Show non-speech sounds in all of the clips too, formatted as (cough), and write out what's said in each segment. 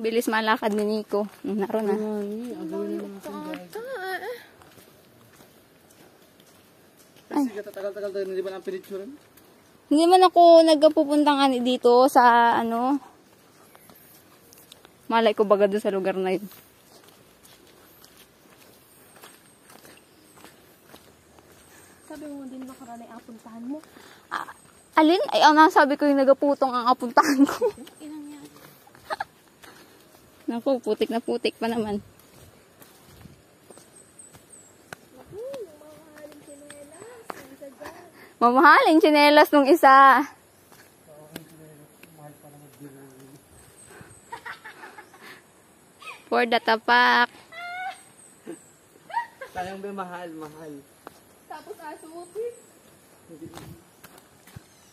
Bilis malakad ni Nico. Naroon na. Kasi katatagal-tagal tayo, hindi ba ng pinitsuran? Hindi man ako nagpupuntang ani dito sa ano. Malay ko baga doon sa lugar na yun. Sabi mo din nakaraan ay apuntahan mo. Ah, alin? Ay, ang nasabi ko yung nagaputong ang apuntahan ko. (laughs) Naku, putik na putik pa naman. Mamahaling tsinelas nung isa. For the tapak. Sayang ba mahal, mahal. Tapos aso mo,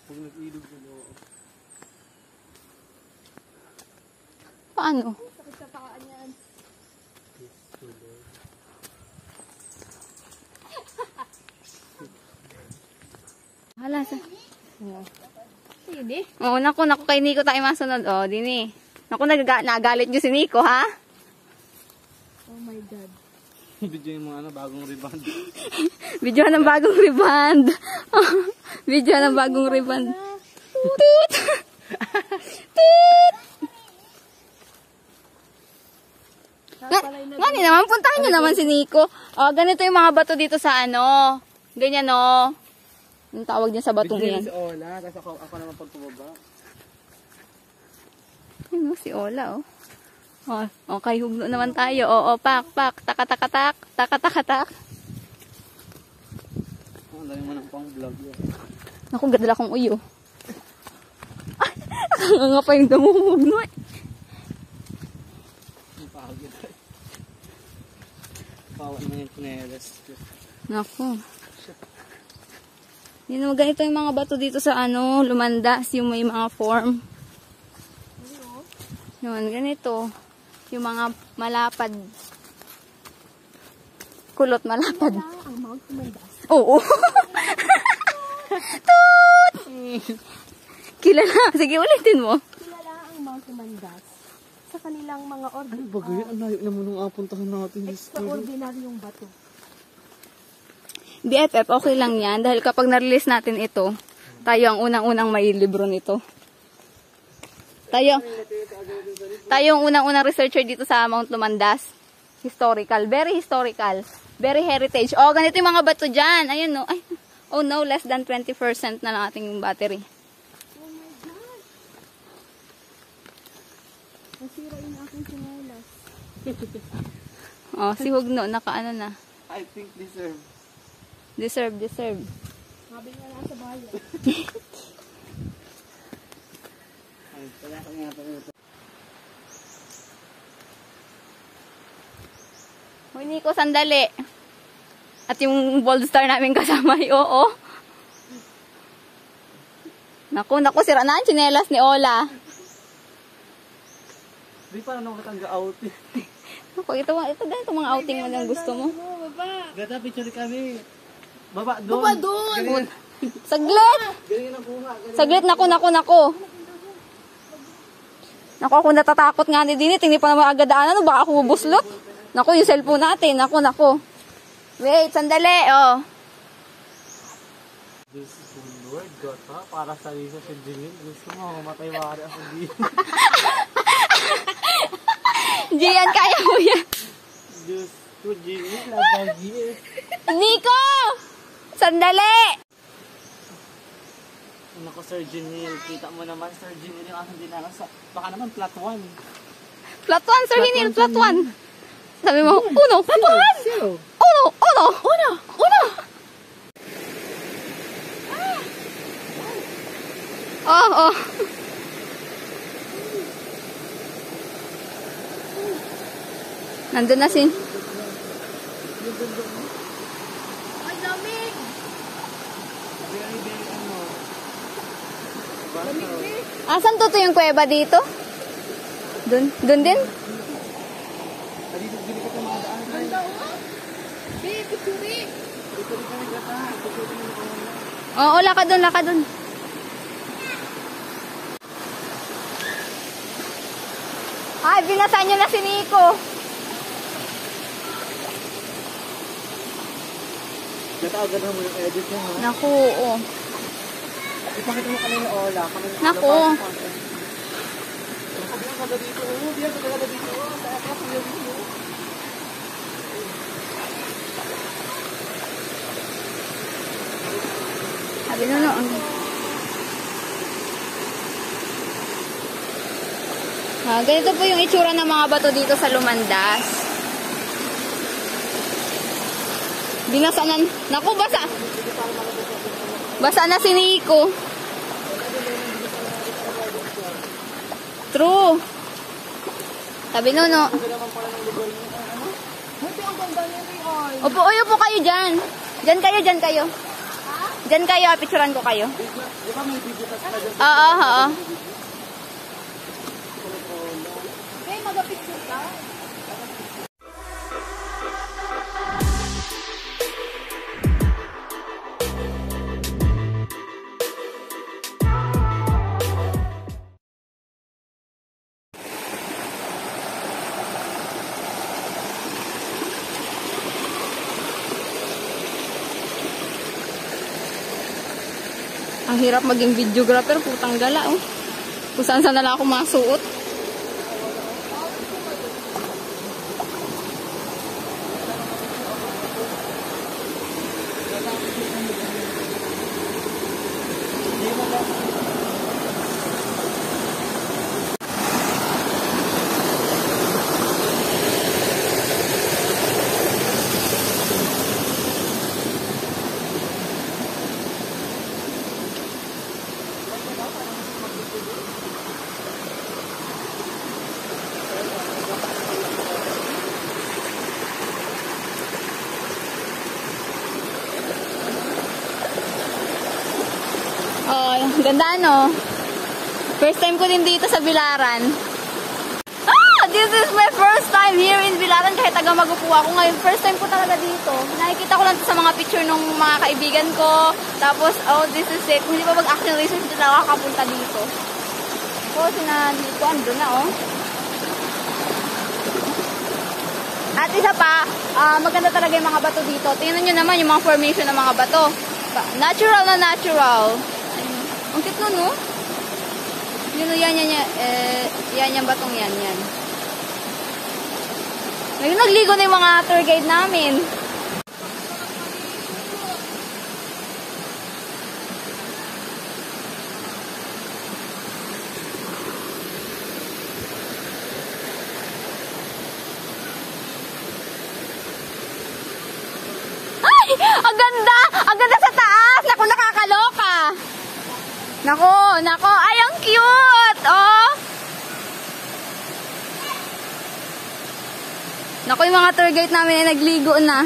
Huwag nag-ilog sa loob. Paano? Sakit sa pakaan yan. Hala sa... Hindi. Oo, naku, naku, kay Nico tayo masunod. Oh, dini. Naku, nagaga- nagalit nyo si Nico, ha? Oh my God. Video yung mga ano, bagong rebound. (laughs) Video ng bagong reband. (laughs) Video ng bagong reband. Toot! (laughs) Toot! Nga, ngani naman, puntahan nyo naman si Nico. Oh, ganito yung mga bato dito sa ano. Ganyan, no. Ang tawag niya sa batong yan. si Ola, tapos ako, ako naman pagpababa. Ano si Ola, oh. Oh, okay, hugno naman tayo. Oo, pak, pak, taka, taka, tak, taka, taka, tak. Oh, dami mo ng pang vlog yun. Naku, gadala kong uyo. Ay, (laughs) nakanganga pa yung damumugno eh. Pagod. Bawal naman yung pinelas. Naku. Yun naman, ganito yung mga bato dito sa ano, lumandas, yung may mga form. Yun, ganito. Yung mga malapad. Kulot malapad. Ang Mount. Oo. (laughs) Toot! Kilala. Sige, ulitin mo. Kilala ang Mount Kumandas sa kanilang mga Ano ordi- ba ganyan? Ang layo naman nung apuntahan natin. extraordinaryong bato. BFF, okay lang yan. Dahil kapag na-release natin ito, tayo ang unang-unang may libro nito. Tayo, tayo ang unang-unang researcher dito sa Mount Lumandas. Historical. Very historical. Very heritage. Oh, ganito yung mga bato dyan. Ayun, no. Ay, oh no, less than 20% na lang ating battery. Nasira yung aking sinelas. Oh, si Hugno, naka ano na. I think deserve. Deserve, deserve. Sabi nga nasa bayan. Ay, kaya (laughs) ka nga ito. Hoy, Nico, sandali. At yung bold star namin kasama, ay (laughs) oo. Naku, naku, sira na ang tsinelas ni Ola. Di pa na makatangga out. (laughs) Naku, ito, ito ganito mga outing mo yung gusto mo. Baba. Gata, picture kami. Baba doon. Baba doon. Saglit! na kuha. Saglit, naku, naku, naku. Naku, ako natatakot nga ni Dini. Tingnan pa naman agad. Ano, baka ako bubuslot. Naku, yung cellphone natin. Naku, naku. Wait, sandali, oh. This is the Lord God, ha? Para sa isa si Jimmy. Gusto mo, mamatay mawari ako dito. (laughs) Gian, kaya mo yan. Diyos ko, Jimmy. Labagi eh. Nico! Sandali! Ano ko, Sir Jinil. Kita mo naman, Sir Jinil, yung aking dinala sa... Baka naman, plot 1. Plot 1, Sir Hinil, plot 1. Sabi mo, uno, plot 1! Zero. Uno, uno, uno, uno! Oh, oh. Nandun na si... Ay, lamig! Asan to to yung kuweba dito? Dun, dun din? Oo, lakad dun, lakad dun. Ay, binasan niyo na si Nico. Nataagad na mo yung edit niya ha. Naku, oo. Ipakita mo kanina Ola. Naku. Sabihan ka dito. Diyan ka dito. Akas niya dito. Sabi na no. Ah, ganito po yung itsura ng mga bato dito sa Lumandas. Binasa na. Naku, basa. Basa na si Nico. True. Sabi no, no. Opo, uyo po kayo dyan. Dyan kayo, dyan kayo. Dyan kayo, picturean ko kayo. Dyan? Oo, oo. Ang hirap maging videographer, putang gala, oh. Kung saan saan na lang ako masuot. Oh, ganda no. First time ko din dito sa Bilaran. Ah! This is my first time here in Bilaran kahit taga magupo ako ngayon. First time ko talaga dito. Nakikita ko lang sa mga picture ng mga kaibigan ko. Tapos, oh, this is it. Hindi pa mag-action research, hindi na nakakapunta dito. Oh, sina dito, ando na oh. At isa pa, ah, maganda talaga yung mga bato dito. Tingnan nyo naman yung mga formation ng mga bato. Ba- Natural na natural. Ang cute nun, no? Yun, yan, yan, yan. Eh, yan, yung batong yan, yan. Ngayon, nagligo na yung mga tour guide namin. Ay! Ang ganda! Ang ganda sa taas! Naku, nakakaloka! Nako, nako. Ay, ang cute! Oh! Nako, yung mga tour guide namin ay nagligo na.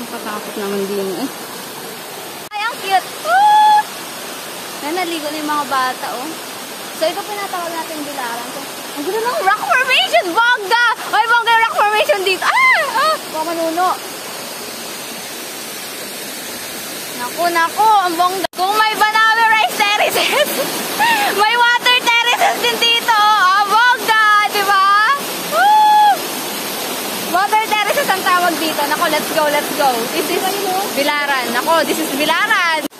Nakatakot naman din eh. Ay, ang cute! Woo! Yan, naligo na yung mga bata, oh. So, ito pinatawag natin bilaran ko. Ang ganda ng rock formation! Bongga! Ay, bongga rock formation dito! Ah! Ah! Baka manuno. Naku, naku, ang bongga. Kung may Banawe rice terraces, (laughs) may water terraces din dito. Ang bongga, di ba? Water terraces ang tawag dito. Naku, let's go, let's go. This is Bilaran. Naku, this is Bilaran.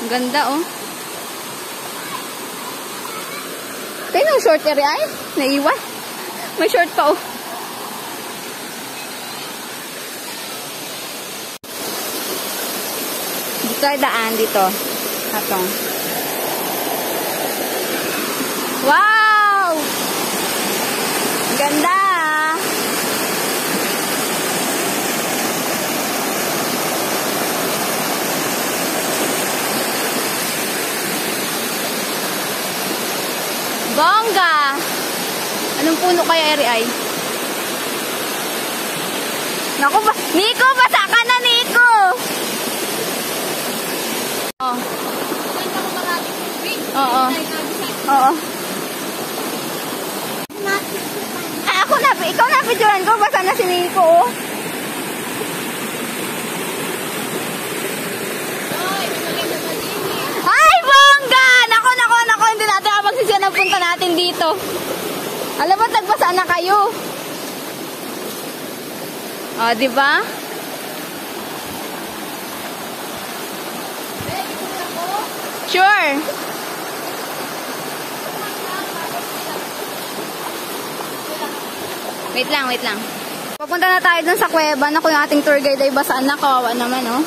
Ang ganda, oh. Kaya nung short area ay, naiwan. May short pa, oh. Ay daan dito. Atong. Wow! Ganda! ah. Bongga! Anong puno kaya eri ay? Naku, ba Nico, basa ka na, Nico! Oh. Oo. Oo. Ay, ako na, ikaw na picturean ko, basa na si Nico, oh. Ay, bongga! Nako, nako, nako, hindi natin mapagsisiyan ang punta natin dito. Alam mo, nagbasa na kayo. O, di ba? Sure. Wait lang, wait lang. Papunta na tayo dun sa kuweba. Naku, yung ating tour guide ay basaan na. Kawawa naman, oh.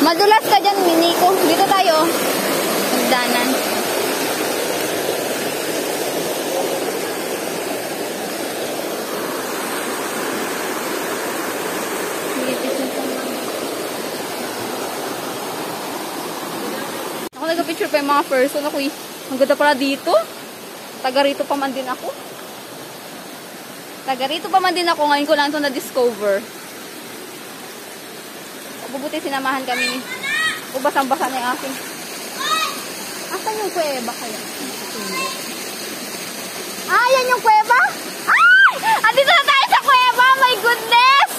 Madulas ka dyan, Miniko. Dito tayo. Magdanan. Nag-picture pa yung mga person. Ako eh. Ang ganda pala dito. Taga rito pa man din ako. Taga rito pa man din ako. Ngayon ko lang ito na-discover. Mabubuti sinamahan kami ni Ubasang-basa na yung aking. Asan yung kuweba kaya? Ah, yan yung kuweba? Ay! Andito na tayo sa kuweba! My goodness!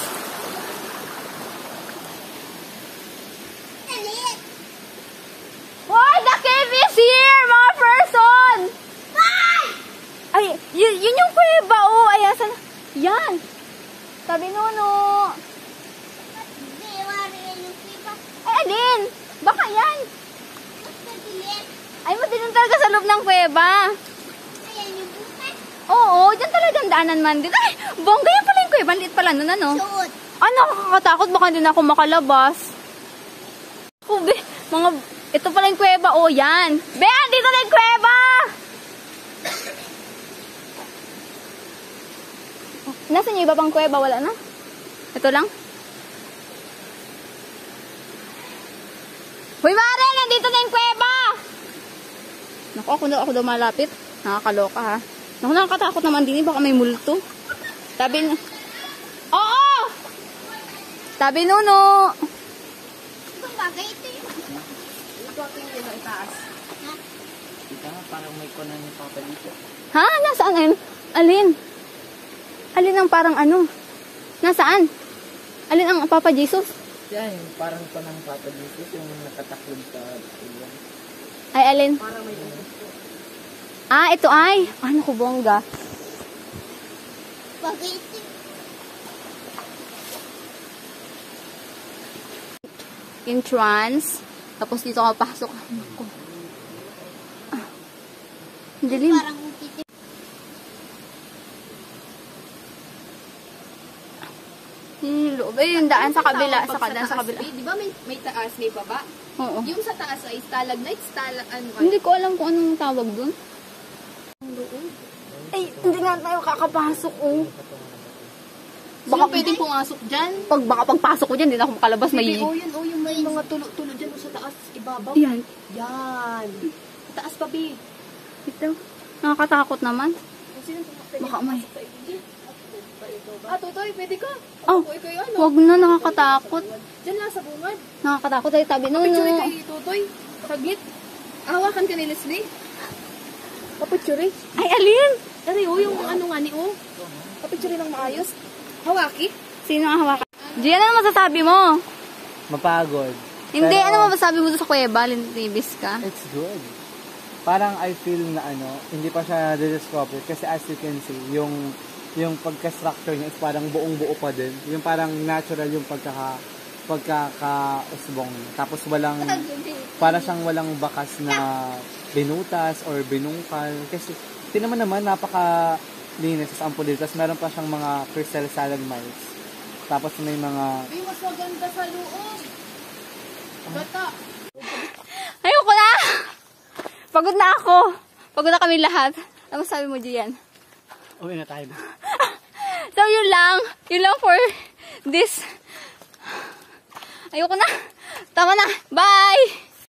Why? The cave is here, mga person! Ay, yun, yun yung kuweba, oh. Ay, asan? Yan. Sabi nuno. Ay, alin? Baka yan. Ay, madilim talaga sa loob ng kuweba. Oo, dyan talaga ang daanan man din. Ay, bongga yan pala yung kuweba. Ang liit pala nun, ano? Ah, nakakatakot. Baka hindi na ako makalabas. Oh, be, mga, ito pala yung kuweba. Oh, yan. Be, dito na yung kuweba! Nasaan yung iba pang kuweba? Wala na? Ito lang? Hoy, Mare! Nandito na yung kuweba! Naku, ako daw, ako daw malapit. Nakakaloka, ha? Naku, nakakatakot naman din. Baka may multo. Sabi na... Oo! Sabi nuno. Kita nga, parang may kunan ni Papa dito. Ha? Nasaan? Alin? Alin? Alin ang parang ano? Nasaan? Alin ang Papa Jesus? Yan, yung parang kunan ni Papa dito. Yung nakataklog sa ulan. Ay, alin? Ah, ito ay. Ano ko bongga? Entrance. Tapos dito ako pasok. Ako. Ah. Ang Dilim. Yung loob. Ay, yung daan sa kabila. Sa kadaan sa kabila. Di ba may, may taas, may baba? Oo. Yung sa taas ay stalagmite, stalag, ano ay? Hindi ko alam kung anong tawag dun. Ay, hindi nga tayo kakapasok, oh. Baka pwedeng pumasok dyan. Pag baka pagpasok ko dyan, hindi na ako makalabas. May... May... Oh, yan, oh, yung may mga tulo-tulo dyan oh, sa taas, ibabaw. Yan. Yan. Sa taas pa, Bi. Ito. Nakakatakot naman. Baka may... Ah, Totoy, pwede ka. Oh, Ako, ikaw yung ano. wag na, nakakatakot. Dyan lang sa bungad. Nakakatakot ay tabi no, Picture no. kay Totoy. Saglit. Hawakan ka ni Leslie. Papicture. Ay, alin? Dari, oh, yung ano nga ni, oh. Papicture lang maayos. Hawaki. Sino ang hawakan? Gian, ano masasabi mo? Mapagod. Hindi, Pero, ano masasabi mo sa kuweba? Linibis ka? It's good. Parang I feel na ano, hindi pa siya discover kasi as you can see, yung yung pagka-structure niya is parang buong buo pa din. Yung parang natural yung pagkaka pagkaka-usbong. Tapos walang para siyang walang bakas na binutas or binungkal kasi tinaman naman napaka linis sa sample dito. Tapos meron pa siyang mga crystal stalagmites. Tapos may mga Ay, mas maganda sa loob. Bata. Ayoko na! Pagod na ako. Pagod na kami lahat. Ano sabi mo, Gian? Uwi na tayo. So, yun lang. Yun lang for this. Ayoko na. Tama na. Bye!